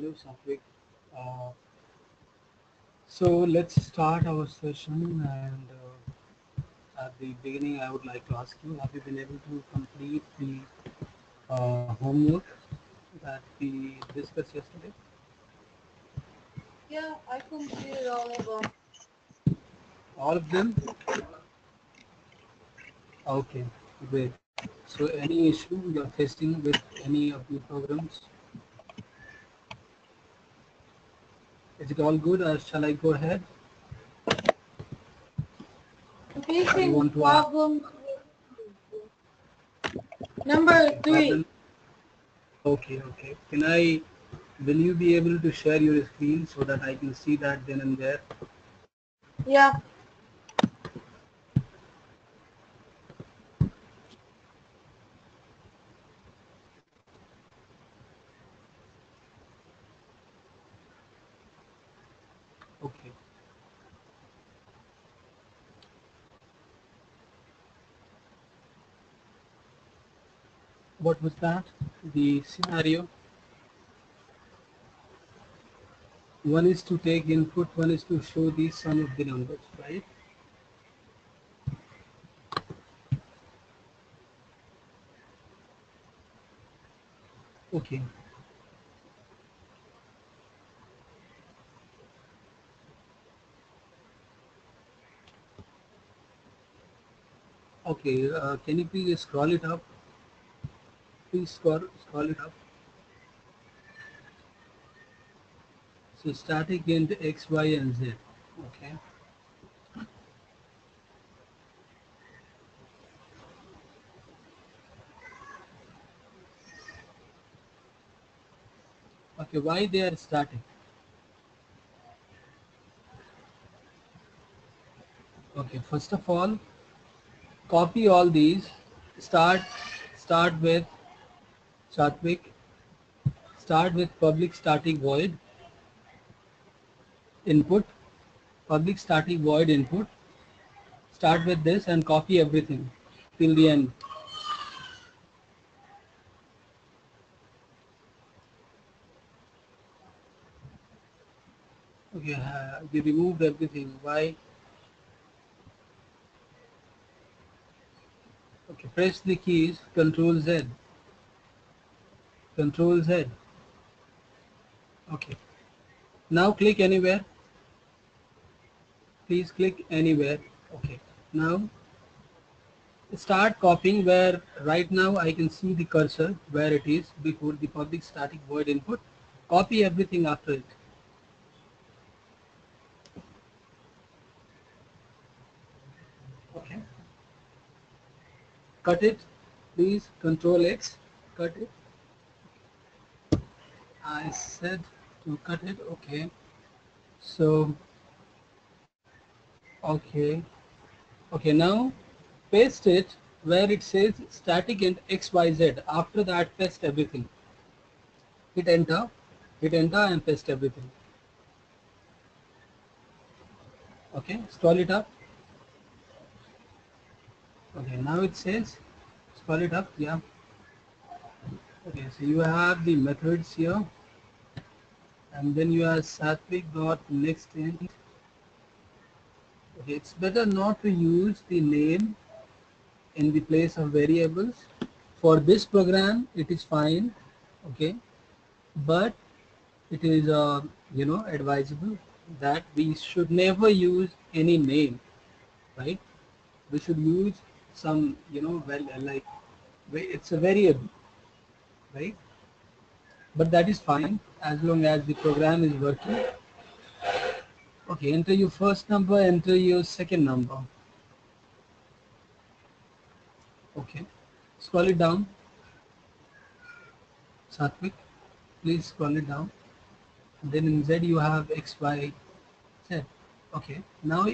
Hello, Satvik. Uh, so let's start our session and uh, at the beginning I would like to ask you, have you been able to complete the uh, homework that we discussed yesterday? Yeah, I completed all of them. All of them? Okay, great. So any issue you're facing with any of the programs? Is it all good or shall I go ahead? Facing want to ask- problem number three. Okay, okay. Can I, will you be able to share your screen so that I can see that then and there? Yeah. Okay. What was that? The scenario? One is to take input, one is to show the sum of the numbers, right? Okay. Okay, uh, can you please scroll it up? Please scroll, scroll it up. So static int x, y, and z. Okay. Okay, why they are static? Okay, first of all, copy all these. Start start with Satvik. Start with public static void input. Public static void input. Start with this and copy everything till the end. Okay, uh, you removed everything. Why? Okay, press the keys Control Z. Control Z. Okay. Now click anywhere. Please click anywhere. Okay. Now start copying where right now I can see the cursor where it is before the public static void input. Copy everything after it. Okay. Cut it. Please control X. Cut it. I said to cut it. Okay. So, okay. Okay, now paste it where it says static and xyz. After that, paste everything. Hit enter. Hit enter and paste everything. Okay, scroll it up. Okay, now it says, scroll it up, yeah. Okay, so you have the methods here. And then you have Satvik dot next int. Okay, it's better not to use the name in the place of variables. For this program, it is fine, okay, but it is, uh, you know, advisable that we should never use any name, right? We should use some, you know, well, like, it's a variable, right? But that is fine as long as the program is working. Okay, enter your first number, enter your second number. Okay, scroll it down. Satvik, please scroll it down. Then in Z you have X, Y, Z. Okay, now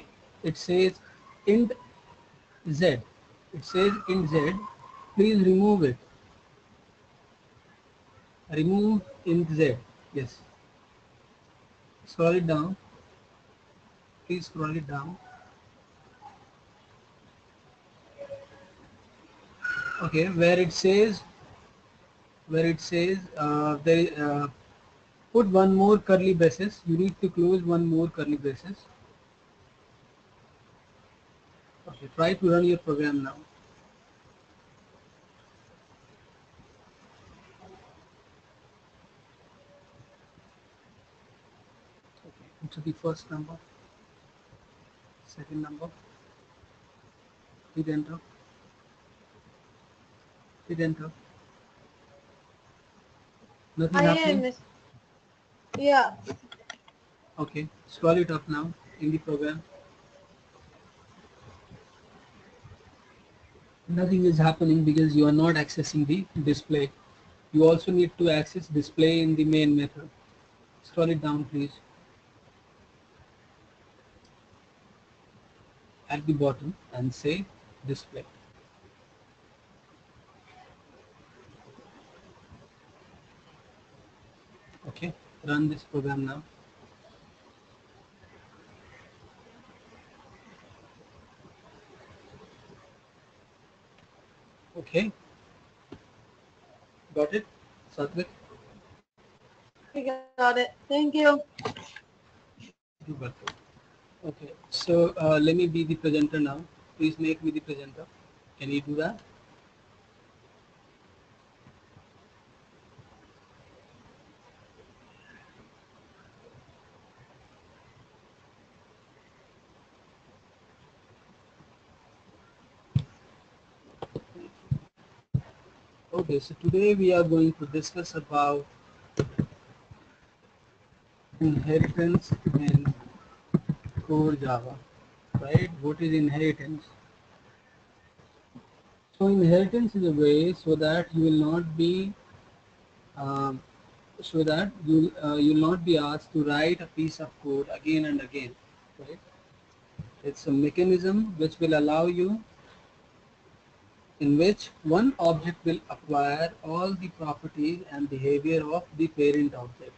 it says int Z. It says int Z. Please remove it. Remove int Z. Yes. Scroll it down. Please scroll it down. Okay, where it says, where it says, uh, there, uh, put one more curly braces. You need to close one more curly braces. Okay, try to run your program now. Enter the first number, second number, hit enter, hit enter. Nothing I happening? Yeah. Okay, scroll it up now in the program. Nothing is happening because you are not accessing the display. You also need to access display in the main method. Scroll it down please. At the bottom and say display. Okay, run this program now. Okay. Got it? Satvik? I got it. Thank you. You got it. Okay. So uh, let me be the presenter now. Please make me the presenter. Can you do that? Okay, so today we are going to discuss about inheritance in core Java, right? What is inheritance? So inheritance is a way so that you will not be, um, so that you uh, you will not be asked to write a piece of code again and again, right? It's a mechanism which will allow you in which one object will acquire all the properties and behavior of the parent object.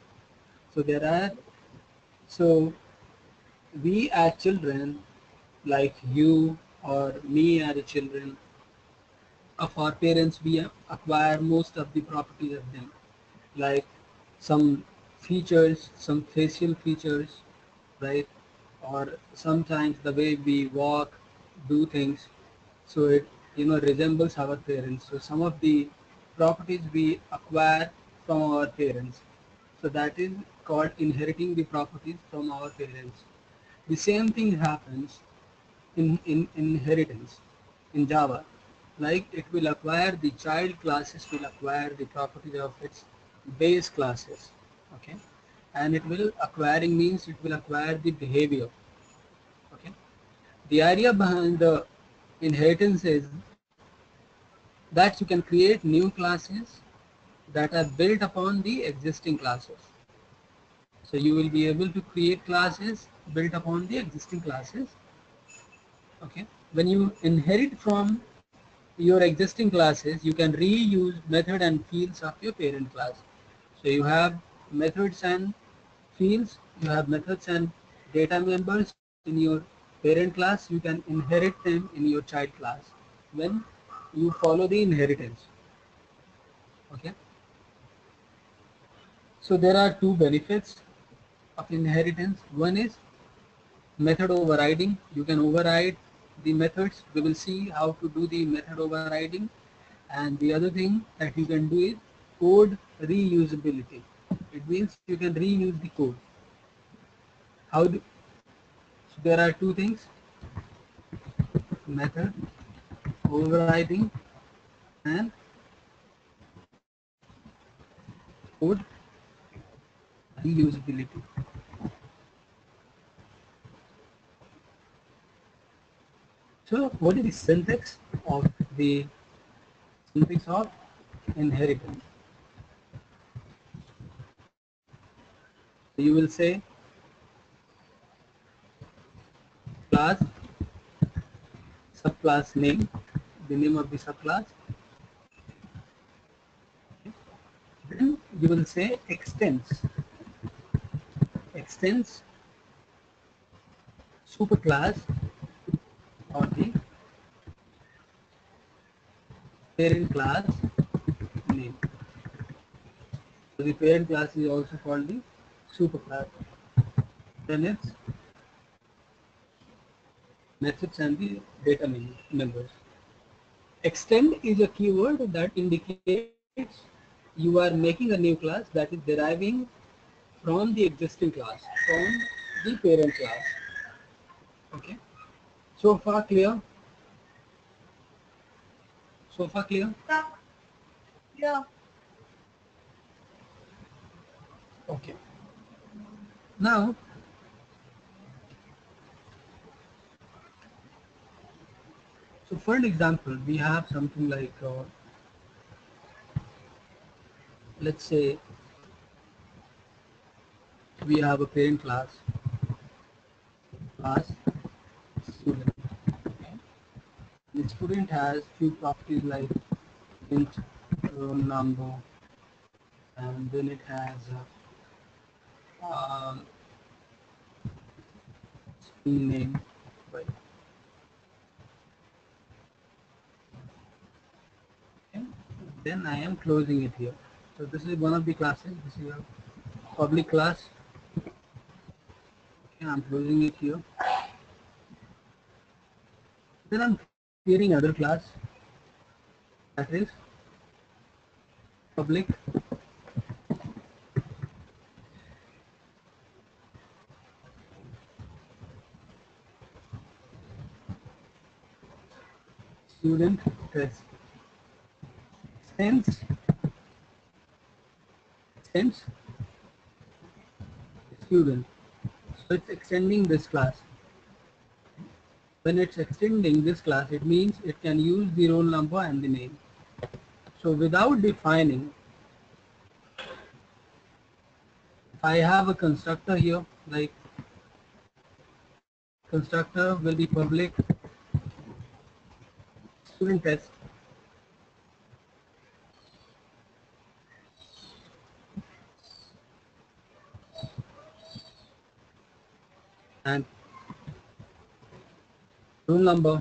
So there are, so we as children, like you or me as children of our parents, we acquire most of the properties of them, like some features, some facial features, right? Or sometimes the way we walk, do things, so it you know resembles our parents. So some of the properties we acquire from our parents. So that is called inheriting the properties from our parents. The same thing happens in, in inheritance in Java. Like it will acquire the child classes will acquire the properties of its base classes. Okay. And it will acquiring means it will acquire the behavior. Okay. The idea behind the inheritance is that you can create new classes that are built upon the existing classes. So you will be able to create classes built upon the existing classes. Okay. When you inherit from your existing classes, you can reuse method and fields of your parent class. So you have methods and fields, you have methods and data members in your parent class, you can inherit them in your child class when you follow the inheritance. Okay. So there are two benefits of inheritance. One is method overriding. You can override the methods. We will see how to do the method overriding. And the other thing that you can do is code reusability. It means you can reuse the code. How do, so there are two things, method overriding and code reusability. So what is the syntax of the syntax of inheritance? You will say class subclass name, the name of the subclass. Then you will say extends, extends superclass or the parent class name. So The parent class is also called the superclass. Then it's methods and the data members. Extend is a keyword that indicates you are making a new class that is deriving from the existing class, from the parent class. Okay. So far clear? So far clear? Yeah. Okay. Now, so for an example, we have something like, uh, let's say, we have a parent class, class student. The student has few properties like int roll number, and then it has uh, um, string name. Right. Then I am closing it here. So this is one of the classes. This is a public class. Okay, I'm closing it here. Then I'm creating another class. That is public. Student test. Extends extends student so it's extending this class. When it's extending this class it means it can use the roll number and the name. So without defining I have a constructor here like constructor will be public student test and roll number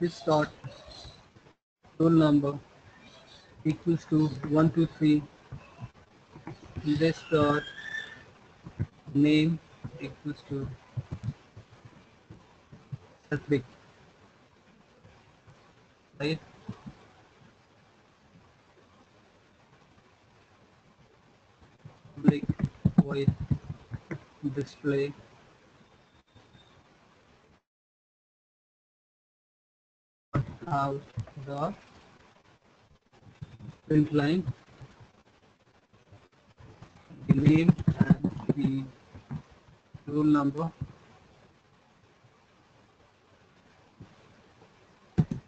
this dot roll number equals to 123 this dot name equals to Satvik right? Public void display. Out the print line the name and the roll number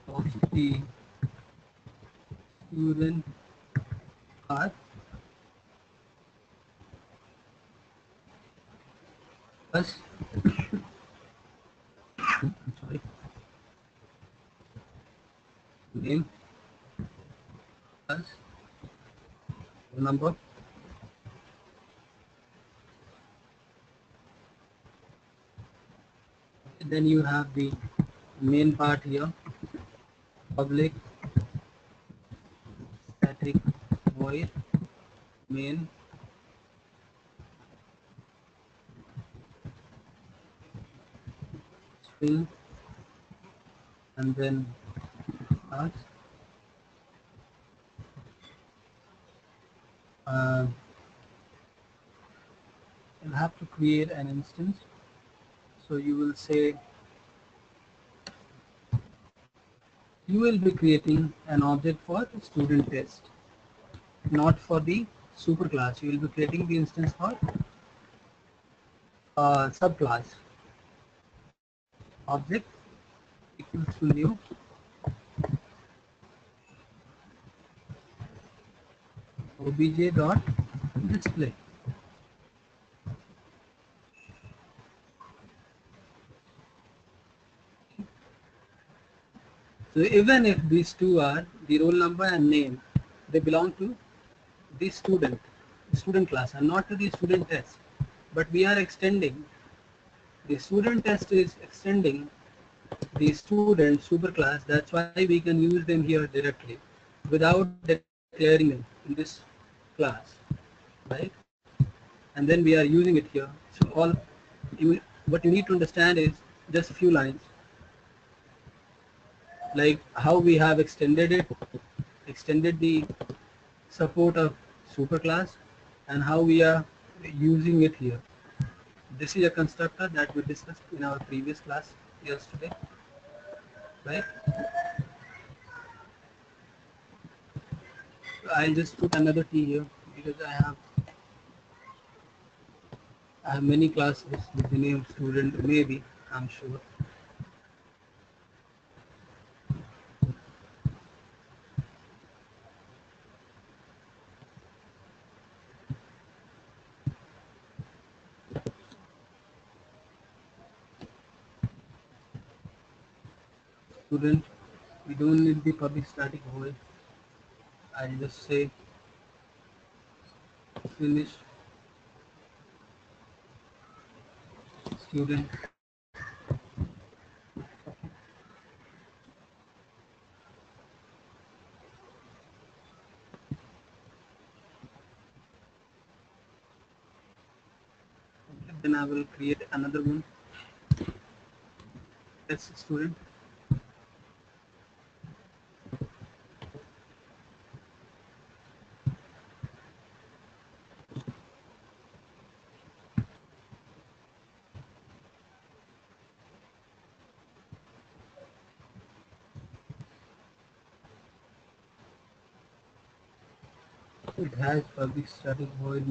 of the student are sorry name number. Then you have the main part here. Public static void main and then uh, you'll have to create an instance. So you will say you will be creating an object for student test not for the superclass. You will be creating the instance for uh, subclass object equals to new obj dot display So even if these two are the roll number and name, they belong to the student, student class and not to the student test. But we are extending, the student test is extending the student superclass. That's why we can use them here directly without declaring it in this class, right? And then we are using it here. So all you, what you need to understand is just a few lines, like how we have extended it, extended the support of superclass, and how we are using it here. This is a constructor that we discussed in our previous class yesterday, right? I'll just put another T here because I have I have many classes with the name student maybe I'm sure. Student, we don't need the public static void. I'll just say finish. Student. Then I will create another one. That's student it public static void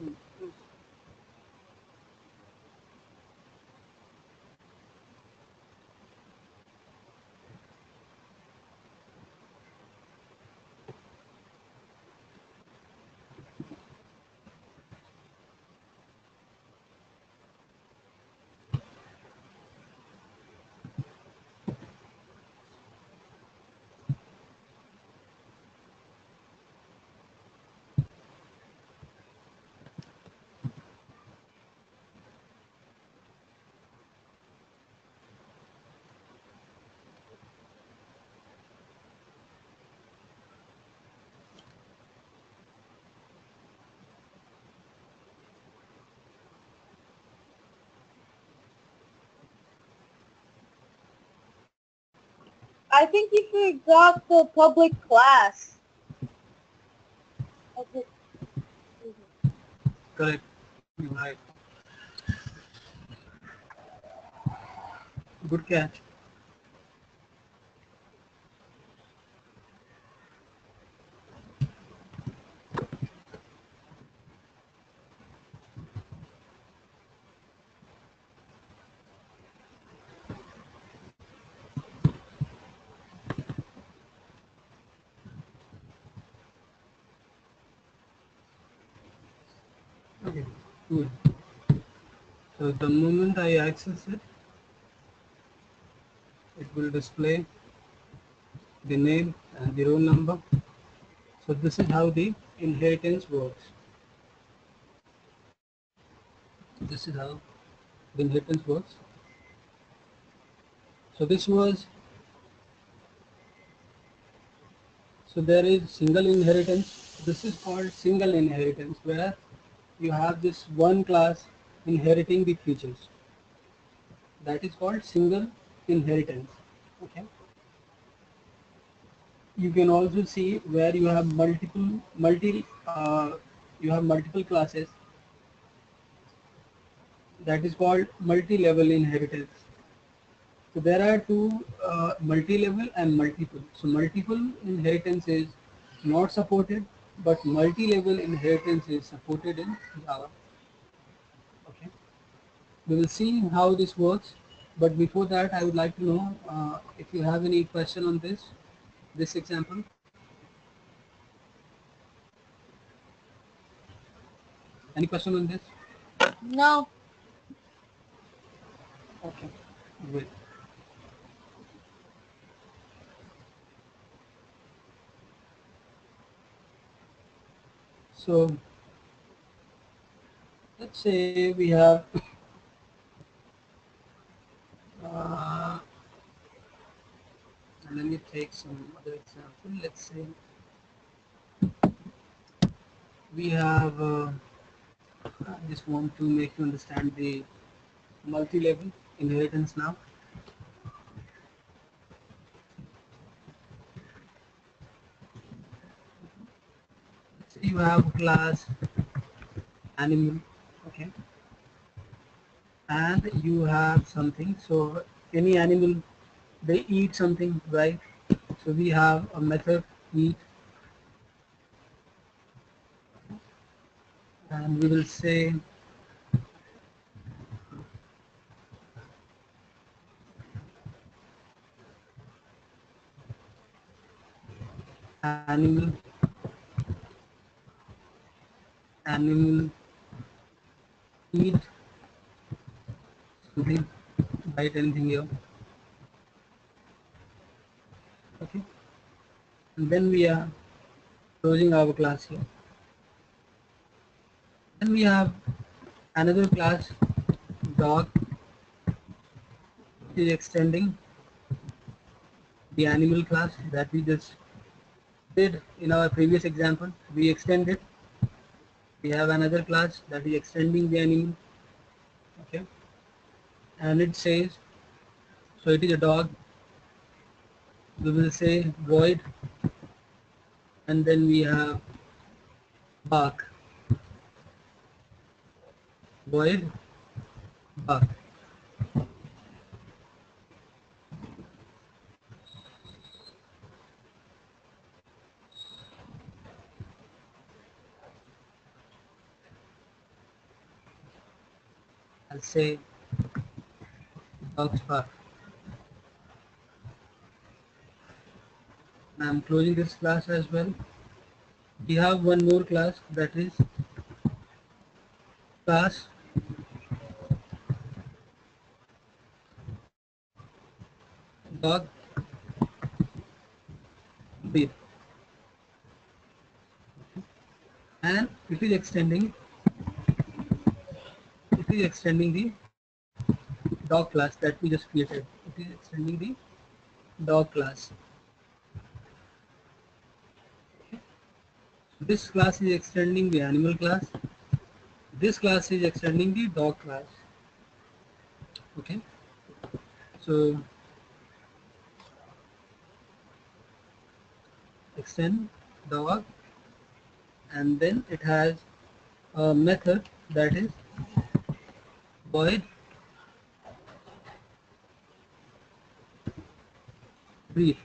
main I think you forgot the public class. Correct you're right good catch Okay, good. So the moment I access it, it will display the name and the roll number. So this is how the inheritance works. This is how the inheritance works. So this was So there is single inheritance. This is called single inheritance where you have this one class inheriting the features. That is called single inheritance. Okay. You can also see where you have multiple multi uh, you have multiple classes. That is called multi-level inheritance. So there are two uh, multi-level and multiple. So multiple inheritance is not supported, but multi-level inheritance is supported in Java. Okay. We will see how this works, but before that, I would like to know uh, if you have any question on this, this example. Any question on this? No. Okay, good. So let's say we have uh, let me take some other example. Let's say we have uh, I just want to make you understand the multi-level inheritance now. You have class animal, okay, and you have something. So any animal, they eat something, right? So we have a method eat, and we will say animal animal eat something write anything here okay and then we are closing our class here then we have another class dog is extending the animal class that we just did in our previous example. We extended. We have another class that is extending the animal. Okay. And it says, so it is a dog. We will say void. And then we have bark. Void bark. I'll say dogs bark. I'm closing this class as well. We have one more class that is class dog breed and it is extending is extending the dog class that we just created. It is extending the dog class. This class is extending the animal class. This class is extending the dog class. Okay. So extend dog and then it has a method that is void brief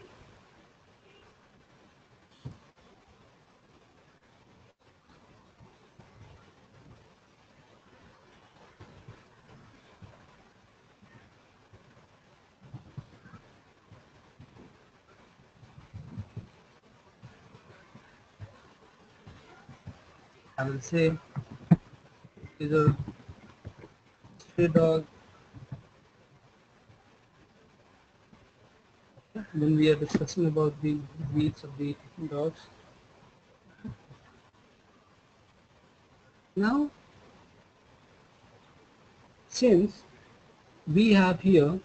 I will say is a stray dog when we are discussing about the breeds of the dogs. Now, since we have here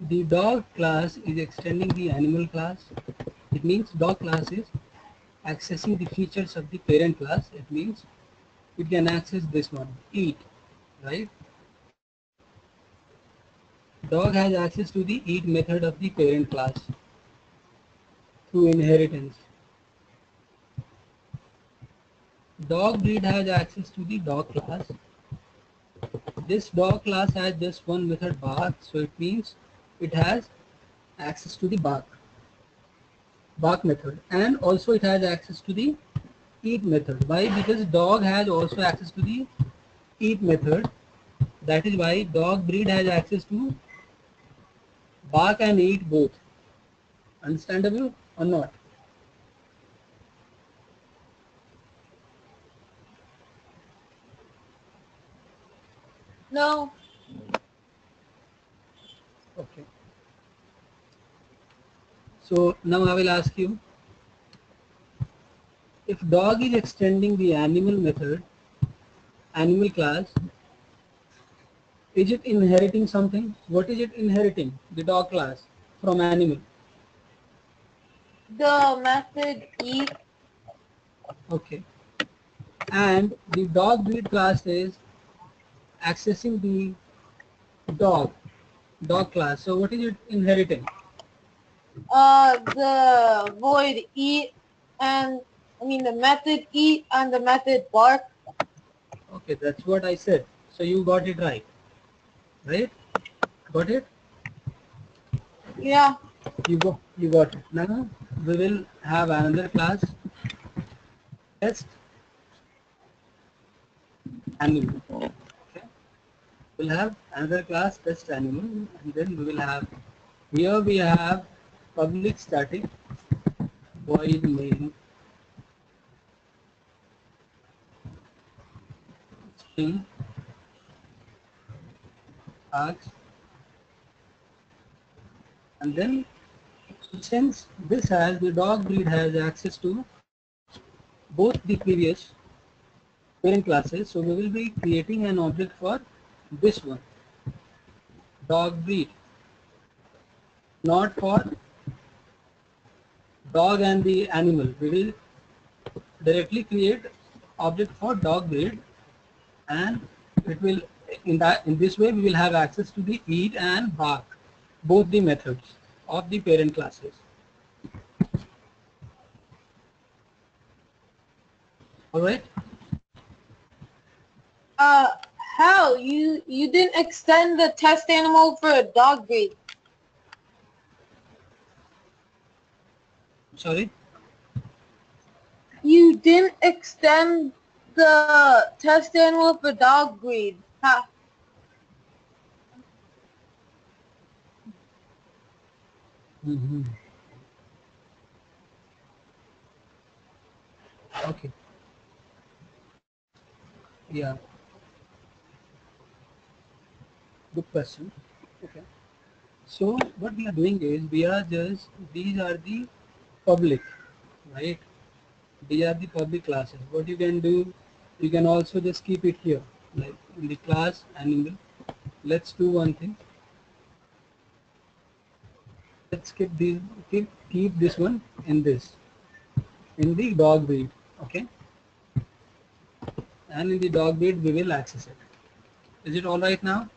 the dog class is extending the animal class It means dog class is accessing the features of the parent class. It means it can access this one, eat, right? Dog has access to the eat method of the parent class through inheritance. Dog breed has access to the dog class. This dog class has just one method bark, so it means it has access to the bark, bark method, and also it has access to the eat method. Why? Because dog has also access to the eat method. That is why dog breed has access to bark and eat both. Understandable or not? No. Okay. So now I will ask you, if dog is extending the animal method, animal class, is it inheriting something? What is it inheriting? The dog class from animal. The method eat. Okay. And the dog breed class is accessing the dog, dog class. So what is it inheriting? Uh, the void eat and I mean the method eat and the method bark. Okay, that's what I said. So you got it right. Right? Got it? Yeah. You go you got it. Now we will have another class test animal. Okay. We'll have another class test animal and then we will have here we have public static void main string args and then since this has the dog breed has access to both the previous parent classes so we will be creating an object for this one. Dog breed. Not for dog and the animal. We will directly create object for dog breed and it will in that in this way we will have access to the eat and bark both the methods of the parent classes. All right? Uh, how you you didn't extend the test animal for a dog breed? sorry? You didn't extend the test animal for dog breed. How? Mm-hmm. Okay. Yeah. Good question. Okay. So what we are doing is we are just these are the public, right? These are the public classes. What you can do, you can also just keep it here, like in the class and in the Let's do one thing. let's keep this keep keep this one in this in the dog breed okay? And in the dog breed we will access it. Is it all right now?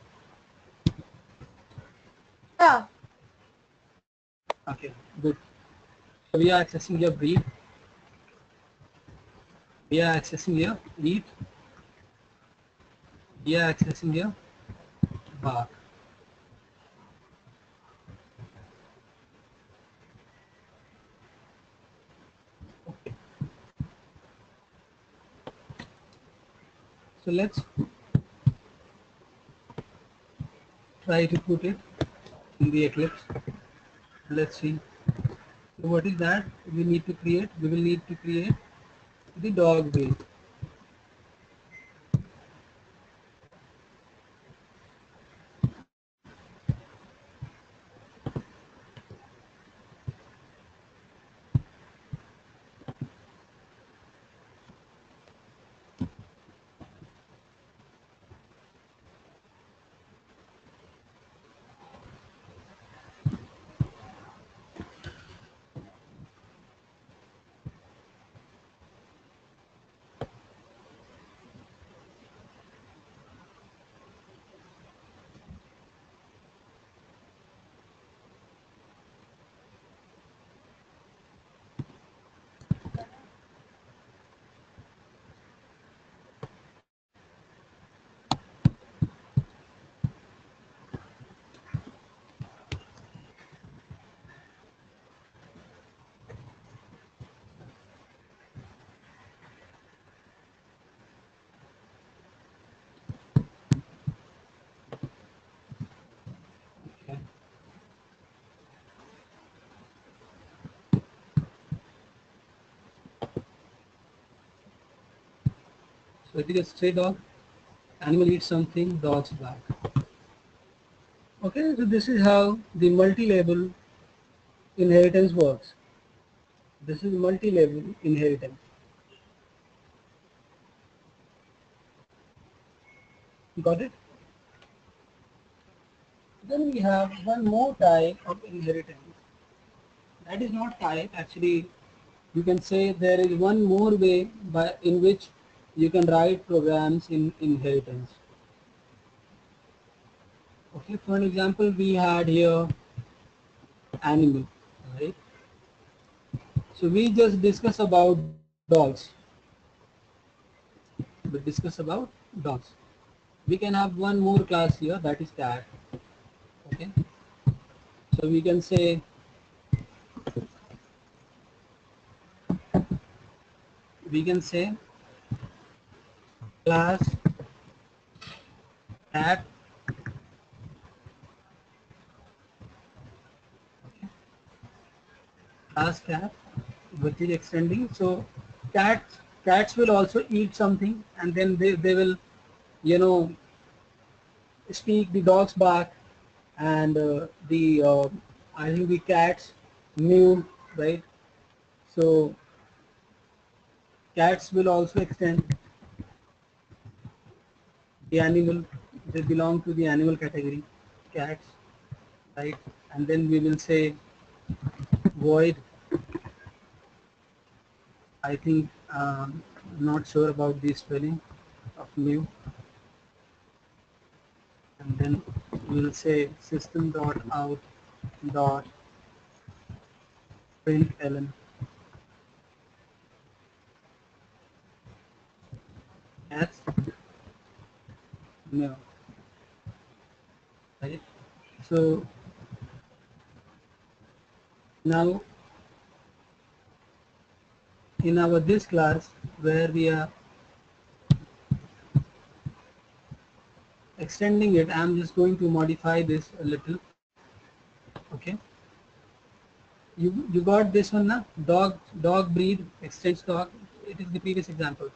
Yeah. okay good. So we are accessing your breed we are accessing your eat we are accessing your bark So let's try to put it in the Eclipse. Let's see. So what is that we need to create? We will need to create the dog breed. It is a stray dog. Animal eats something, dog's bark. Okay, so this is how the multi-level inheritance works. This is multi-level inheritance. Got it? Then we have one more type of inheritance. That is not type, actually you can say there is one more way by in which you can write programs in inheritance. Okay, for an example, we had here animal, right? So we just discuss about dogs. We discuss about dogs. We can have one more class here that is cat. Okay. So we can say we can say class cat class cat which is extending. So cats cats will also eat something and then they, they will you know speak the dogs bark and uh, the uh, I think the cats mew right? So cats will also extend the animal they belong to the animal category cats right? And then we will say void. I think um, not sure about the spelling of mu. And then we'll say system dot out dot print ln. As no right? So now in our this class where we are extending it I'm just going to modify this a little. Okay? You you got this one now dog dog breed extends dog. It is the previous example.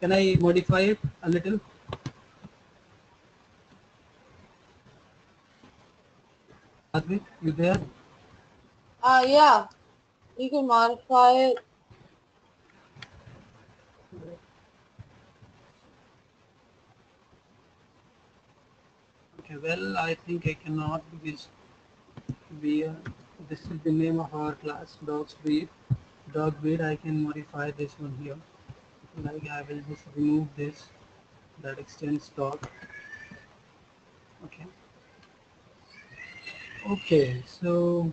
Can I modify it a little Satvik, you there Uh, yeah. You can modify it. Okay, well, I think I cannot because we uh, this is the name of our class, dogs breed. Dog breed, I can modify this one here. Like I will just remove this that extends dog. Okay. Okay, so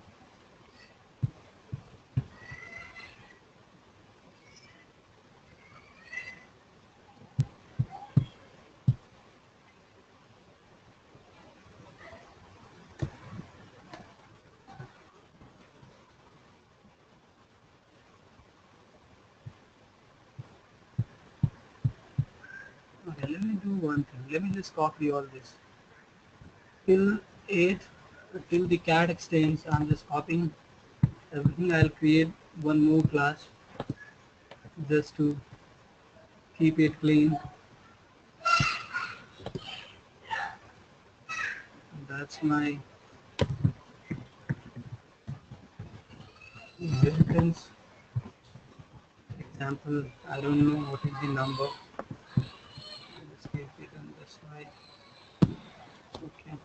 Okay, let me do one thing. Let me just copy all this. Till 8, till the cat extends, I'm just copying everything. I'll create one more class just to keep it clean. That's my inheritance example. I don't know what is the number. Let's keep it on this way. Okay.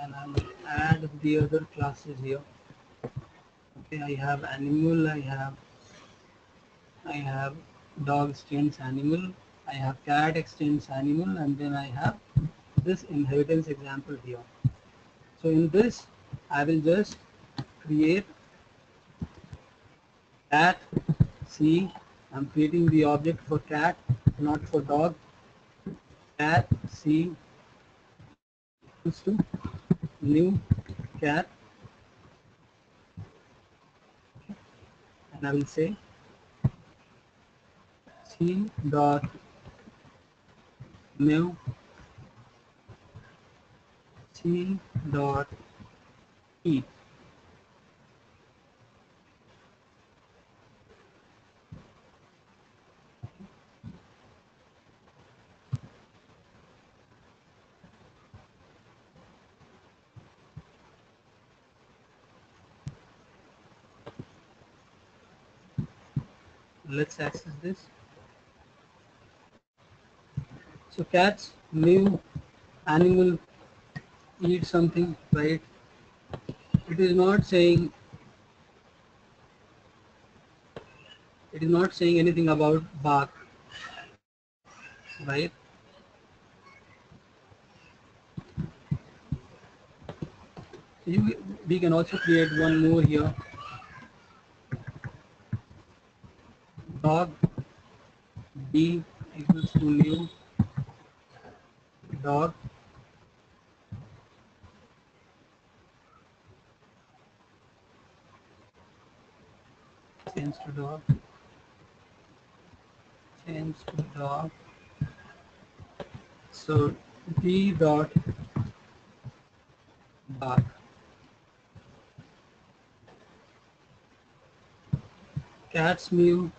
And I will add the other classes here. Okay, I have animal, I have I have dog extends animal, I have cat extends animal, and then I have this inheritance example here. So in this, I will just create cat. See, I'm creating the object for cat, not for dog. Cat. See, equals to new cat, and I will say c dot new. C dot e let's access this. So cats live animal eat something right? It is not saying it is not saying anything about bark right? You, we can also create one more here dog d equals to new dog change to dog change to dog so d dot bark cats mew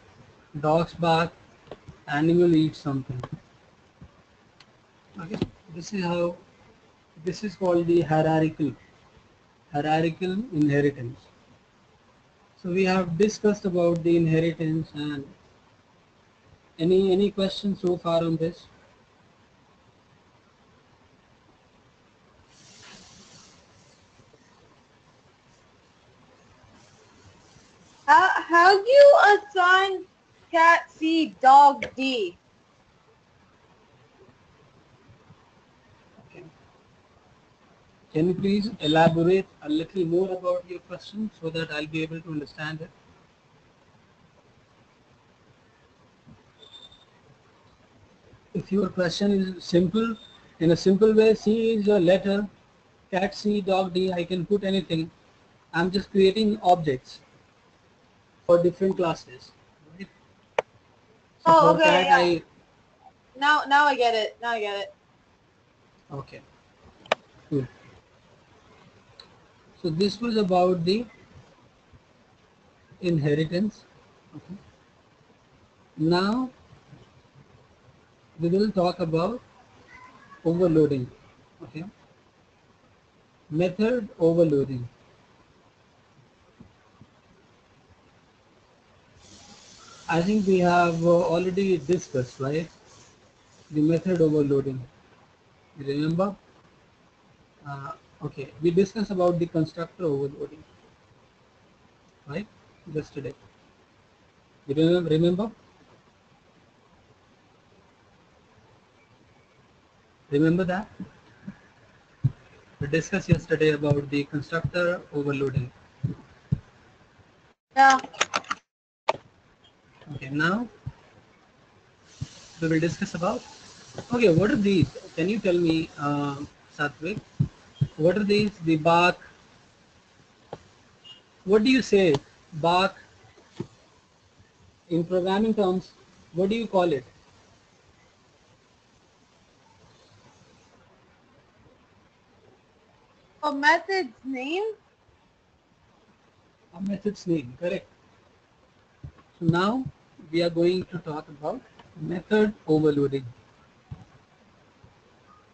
dogs bark animal eats something. Okay this is how this is called the hierarchical hierarchical inheritance. So we have discussed about the inheritance and any any questions so far on this? How how do you assign cat C dog D? Can you please elaborate a little more about your question so that I'll be able to understand it? If your question is simple, in a simple way, C is a letter, cat C, dog D, I can put anything. I'm just creating objects for different classes. Oh, for okay, that, yeah. Now now I get it. Now I get it. Okay, cool. So this was about the inheritance. Okay. Now we will talk about overloading. Okay. Method overloading. I think we have uh, already discussed, right? The method overloading. You remember? Uh, okay, we discussed about the constructor overloading, right? Yesterday. You remember? Remember? Remember that? We discussed yesterday about the constructor overloading. Yeah. Okay, now we will discuss about. Okay, what are these? Can you tell me, uh, Satvik? What are these? The bark. What do you say? Bark. In programming terms, what do you call it? A method's name? A method's name, correct. So now we are going to talk about method overloading.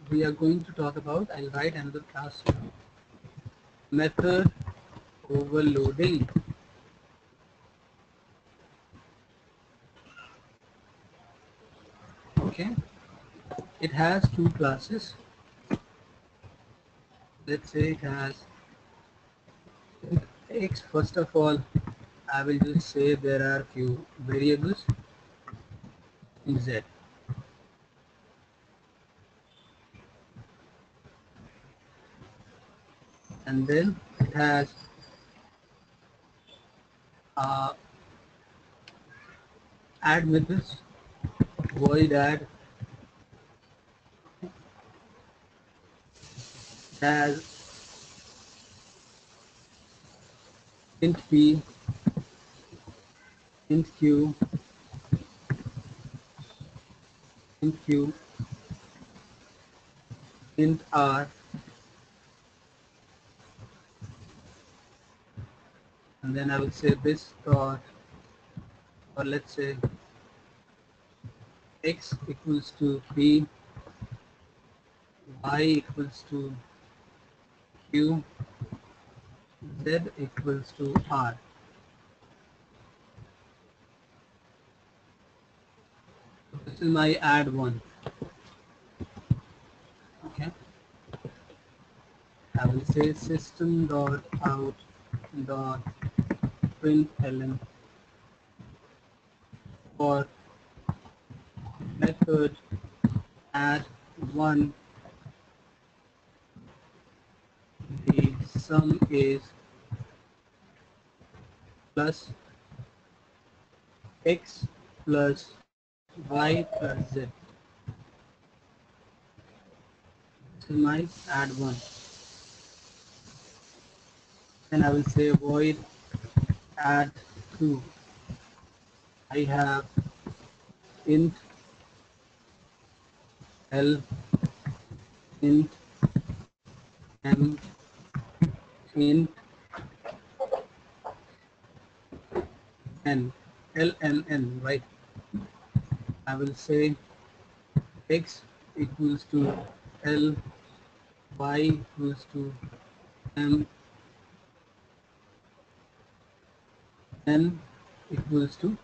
We are going to talk about, I'll write another class here. Method overloading. Okay. It has two classes. Let's say it has X first of all I will just say there are few variables in Z. And then it has uh, add methods, void add, it has int p, int q, int q, int r, and then I will say this dot, or let's say x equals to p, y equals to q, z equals to r. is my add one. Okay. I will say system dot out dot println for method add one the sum is plus x plus y plus z. Is my add one. Then I will say void add two. I have int l int m int n l n n right I will say x equals to l y equals to m n equals to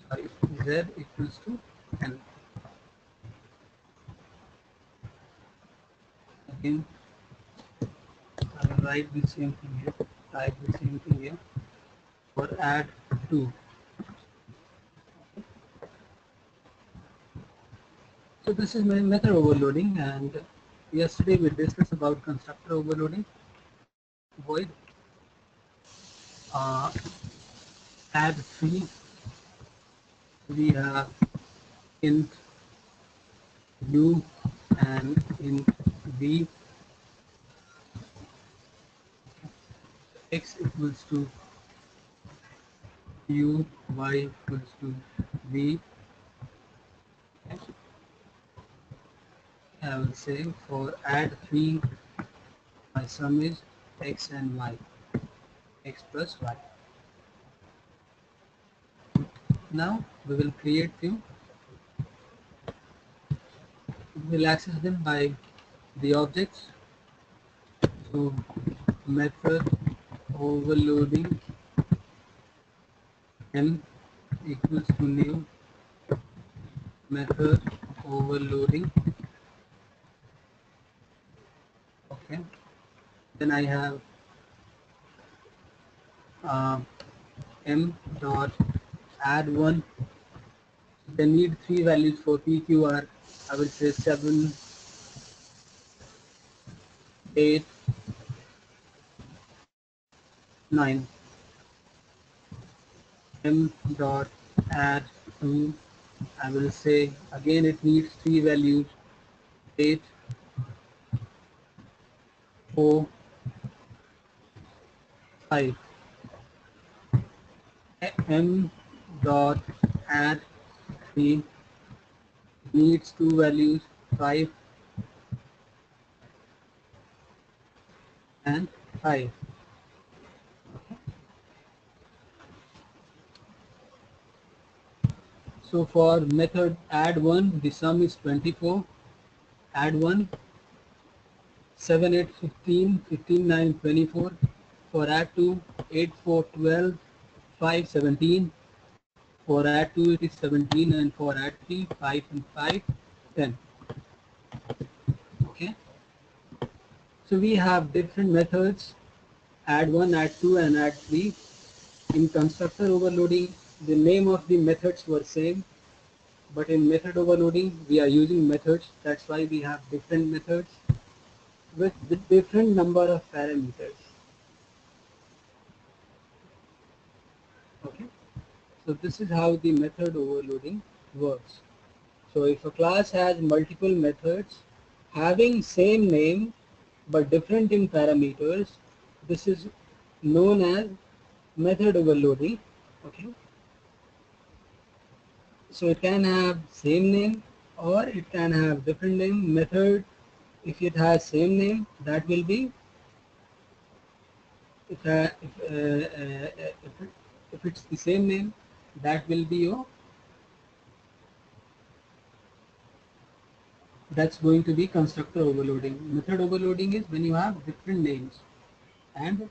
sorry z equals to n. Again I will write the same thing here write the same thing here for add 2 so this is method overloading and yesterday we discussed about constructor overloading void uh, add 3 we have int u and int v. X equals to u y equals to v I will say for add 3 my sum is x and y. X plus y. Now we will create few we will access them by the objects. So method overloading m equals to new method overloading okay then I have uh, m dot add one. They need three values for PQR I will say 7 8 9 m dot add 2 I will say again it needs three values. 8 4 5 m dot add 3 needs two values 5 and 5 so for method add 1 the sum is 24 add 1 7 8 15 15 9 24 for add 2 8 4 12 5 17 for add 2 it is 17 and for add 3 5 and 5 10 okay? So we have different methods add 1 add 2 and add 3 in constructor overloading the name of the methods were same but in method overloading we are using methods. That's why we have different methods with different number of parameters okay so this is how the method overloading works. So if a class has multiple methods having same name but different in parameters this is known as method overloading okay? So it can have same name or it can have different name method. If it has same name that will be if, uh, if, uh, uh, if, it, if it's the same name that will be your that's going to be constructor overloading method overloading is when you have different names and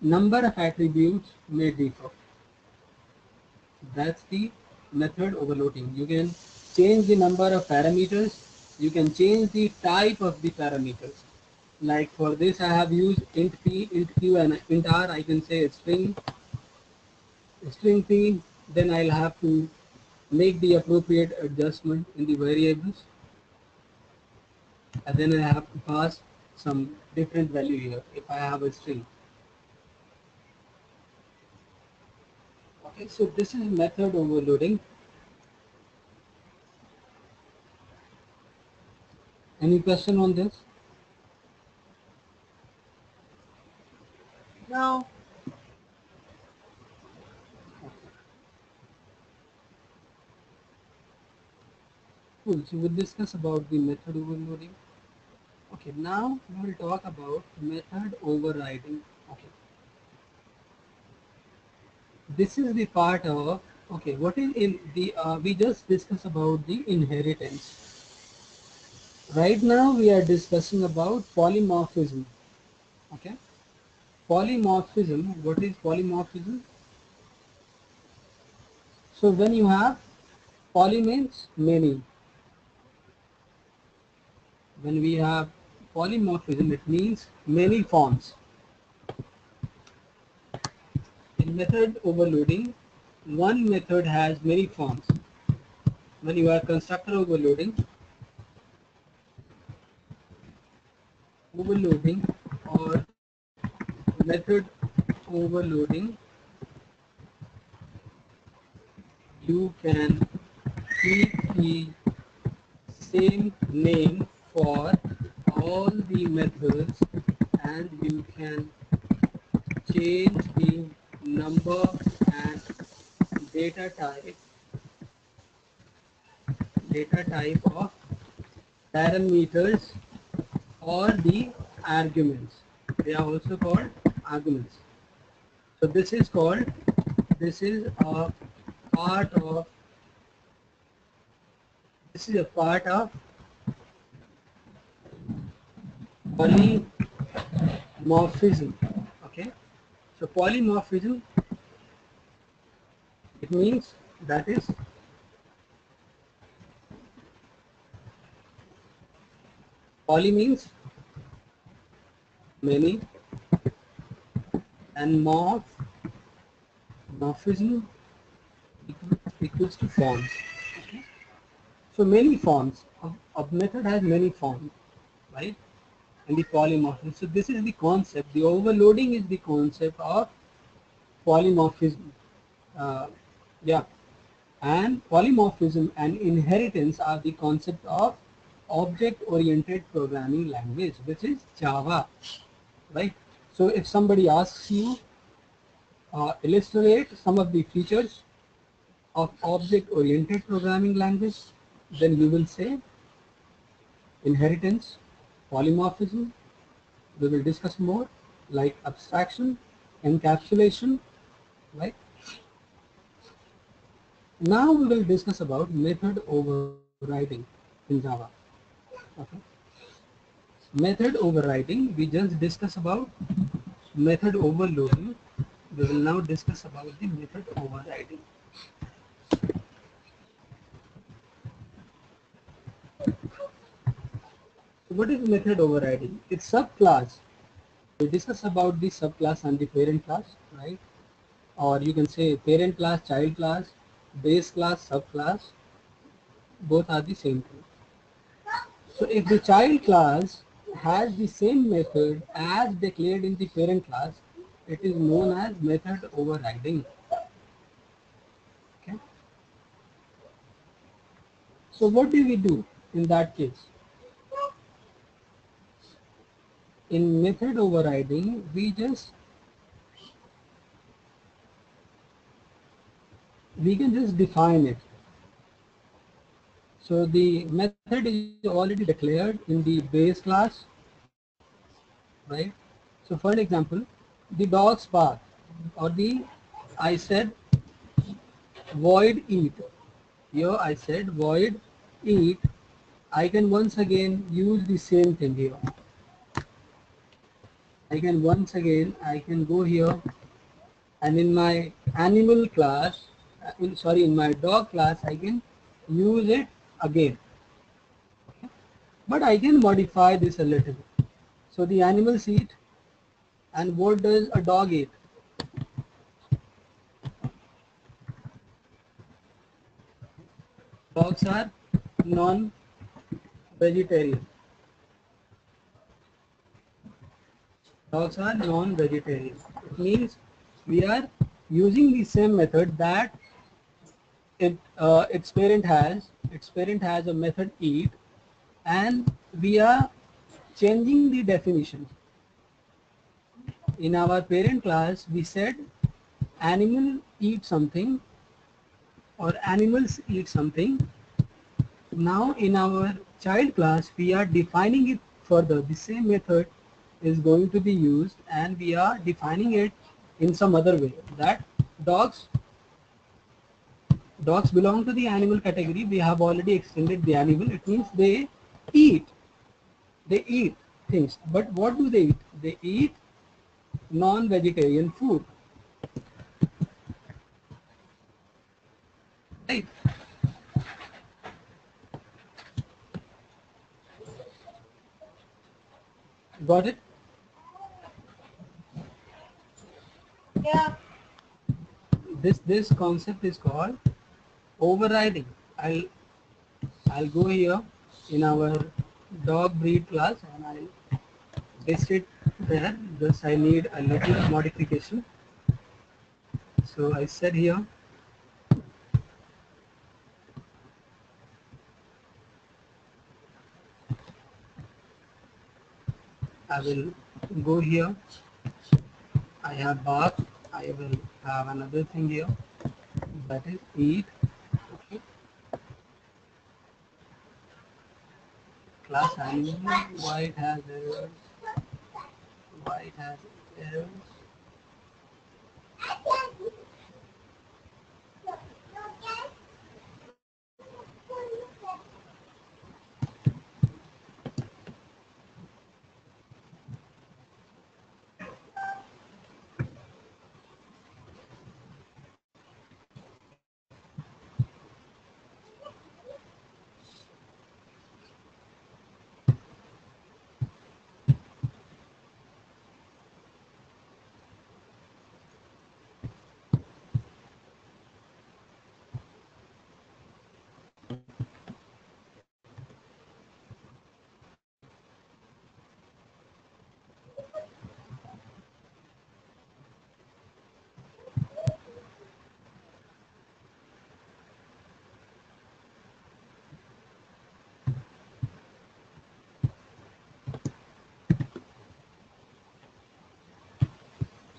number of attributes may differ That's the method overloading. You can change the number of parameters. You can change the type of the parameters. Like for this, I have used int p, int q, and int r. I can say string, string p. Then I'll have to make the appropriate adjustment in the variables. And then I have to pass some different value here if I have a string. Okay, so this is method overloading. Any question on this? No. Cool. So we'll discuss about the method overloading. Okay, now we will talk about method overriding. Okay. This is the part of okay. What is in the uh, we just discussed about the inheritance. Right now we are discussing about polymorphism. Okay. Polymorphism. What is polymorphism? So when you have poly means many when we have polymorphism, it means many forms. In method overloading, one method has many forms. When you are constructor overloading, overloading or method overloading, you can keep the same name for all the methods and you can change the number and data type data type of parameters or the arguments. They are also called arguments. So this is called this is a part of this is a part of polymorphism. Okay. So polymorphism it means that is poly means many and morph morphism equals, to forms. Okay. So many forms. Of, of method has many forms right and the polymorphism. So this is the concept. The overloading is the concept of polymorphism. Uh, yeah. And polymorphism and inheritance are the concept of object-oriented programming language, which is Java. Right? So if somebody asks you, uh, illustrate some of the features of object-oriented programming language, then you will say inheritance, polymorphism. We will discuss more like abstraction, encapsulation, right? Now we will discuss about method overriding in Java. Okay. Method overriding, we just discussed about method overloading. We will now discuss about the method overriding. What is method overriding? It's subclass. We discuss about the subclass and the parent class, right? Or you can say parent class, child class, base class, subclass. Both are the same thing. So if the child class has the same method as declared in the parent class, it is known as method overriding. Okay. So what do we do in that case? In method overriding, we just we can just define it. So the method is already declared in the base class, right? So for example, the dog's path or the I said void eat. Here I said void eat. I can once again use the same thing here. I can once again, I can go here and in my animal class, uh, in, sorry, in my dog class, I can use it again. But I can modify this a little. bit. So the animals eat and what does a dog eat? Dogs are non-vegetarian. Dogs are non-vegetarian. It means we are using the same method that it, uh, its parent has. Its parent has a method eat and we are changing the definition. In our parent class, we said animal eat something or animals eat something. Now in our child class, we are defining it further. The same method is going to be used and we are defining it in some other way that dogs dogs belong to the animal category. We have already extended the animal. It means they eat. They eat things. But what do they eat? They eat non-vegetarian food. Right. Got it? Yeah. This this concept is called overriding. I'll I'll go here in our dog breed class and I'll list it there. Just I need a little modification. So I said here I will go here. I have bark. I will have another thing here. That is eat. Okay. Class animal. White has errors. White has errors.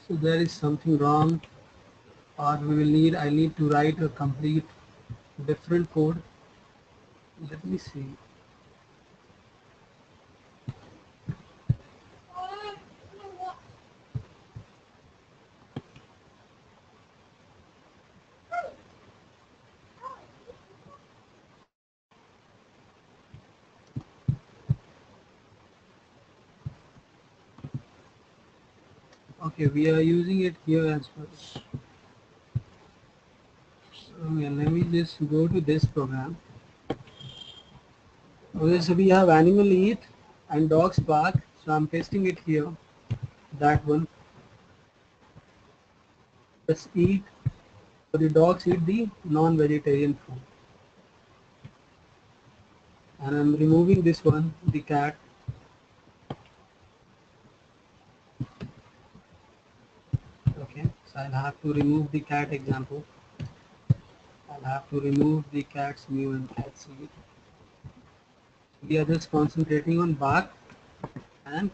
So there is something wrong or we will need, I need to write a complete different code. Let me see. Okay, we are using it here as well. Okay, let me just go to this program. Okay, so we have animal eat and dogs bark. So I'm pasting it here. That one. Let's eat. So the dogs eat the non-vegetarian food. And I'm removing this one, the cat. okay so I'll have to remove the cat example. I'll have to remove the cat's mu and cat seed. We are just concentrating on bark and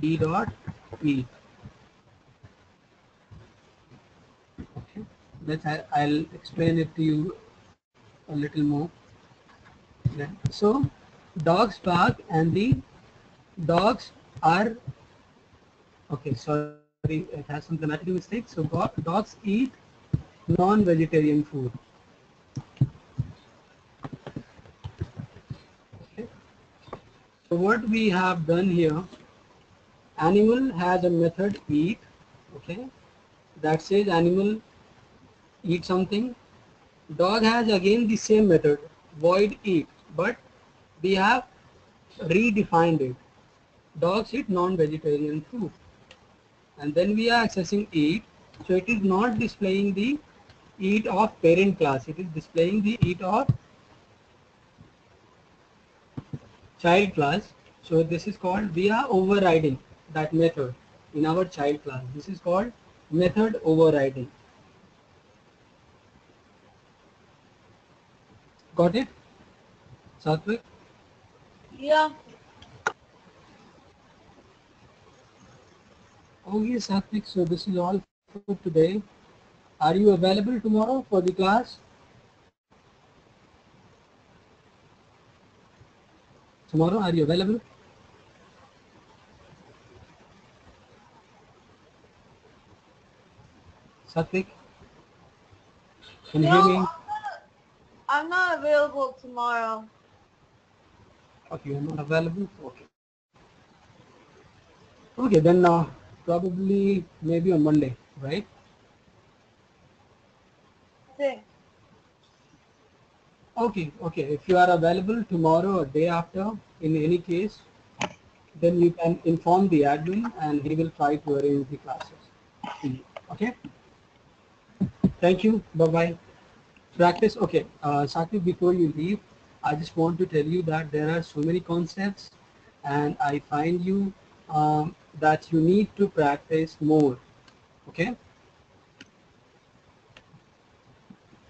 d dot e. Okay. Let's I, I'll explain it to you a little more. Then- so dogs bark and the dogs are okay sorry it has some grammatical mistakes. So dogs eat non-vegetarian food. Okay. So what we have done here, animal has a method eat, okay, that says animal eat something. Dog has again the same method, void eat, but we have redefined it. Dogs eat non-vegetarian food. And then we are accessing eat. So it is not displaying the eat of parent class. It is displaying the eat of child class. So this is called, we are overriding that method in our child class. This is called method overriding. Got it? Satvik? Yeah. Okay, Satvik, so this is all for today. Are you available tomorrow for the class? Tomorrow, are you available? Satvik? Can you No, hear I'm me? not, I'm not available tomorrow. Okay, you're not available? Okay. Okay, then uh, probably maybe on Monday, right? Thing. Okay, okay. If you are available tomorrow or day after, in any case, then you can inform the admin and he will try to arrange the classes. Okay? Thank you. Bye-bye. Practice. Okay. Uh, before you leave, I just want to tell you that there are so many concepts and I find you um, that you need to practice more. Okay?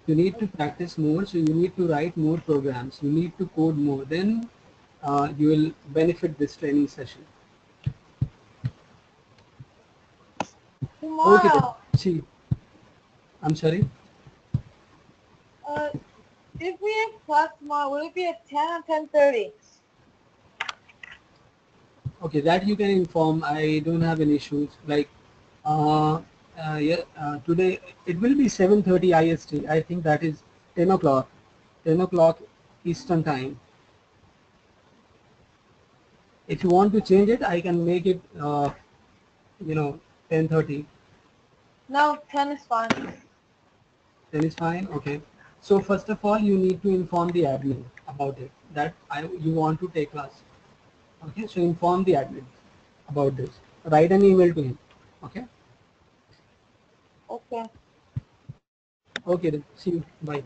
you need to practice more so you need to write more programs you need to code more then uh, you will benefit this training session Tomorrow. okay see i'm sorry Uh, if we have class tomorrow, will it be at 10 or 10.30? Okay that you can inform i don't have any issues like uh, uh, yeah, uh, today it will be 7:30 IST. I think that is 10 o'clock, 10 o'clock Eastern time. If you want to change it, I can make it, uh, you know, 10:30. No, 10 is fine. Then is fine. Okay. So first of all, you need to inform the admin about it that I you want to take class. Okay. So inform the admin about this. Write an email to him. Okay. Okay. Okay. Then. See you. Bye.